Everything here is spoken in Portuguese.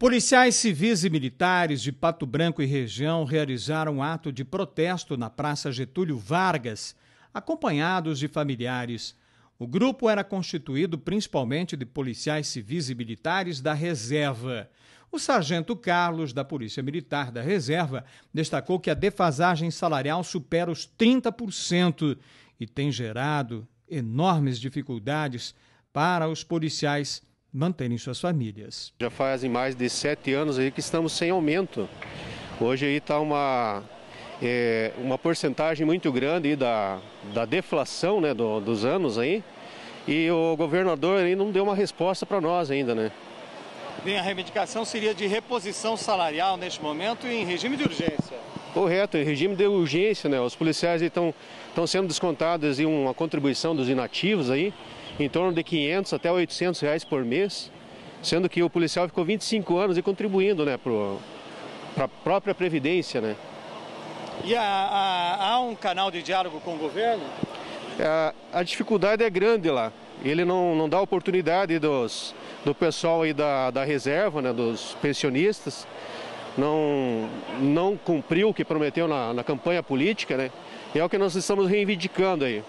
Policiais civis e militares de Pato Branco e região realizaram um ato de protesto na Praça Getúlio Vargas, acompanhados de familiares. O grupo era constituído principalmente de policiais civis e militares da reserva. O sargento Carlos, da Polícia Militar da Reserva, destacou que a defasagem salarial supera os 30% e tem gerado enormes dificuldades para os policiais manterem suas famílias. Já fazem mais de sete anos aí que estamos sem aumento. Hoje aí está uma, é, uma porcentagem muito grande da, da deflação né, do, dos anos aí. E o governador aí não deu uma resposta para nós ainda, né? Bem, a reivindicação seria de reposição salarial neste momento em regime de urgência. Correto, em regime de urgência, né? Os policiais estão sendo descontados em uma contribuição dos inativos aí, em torno de 500 até 800 reais por mês, sendo que o policial ficou 25 anos e contribuindo né, para a própria Previdência. Né? E há, um canal de diálogo com o governo? É, a dificuldade é grande lá. Ele não, não dá oportunidade dos, do pessoal aí da, da reserva, né, dos pensionistas, não, não cumpriu o que prometeu na, na campanha política, né? E é o que nós estamos reivindicando aí.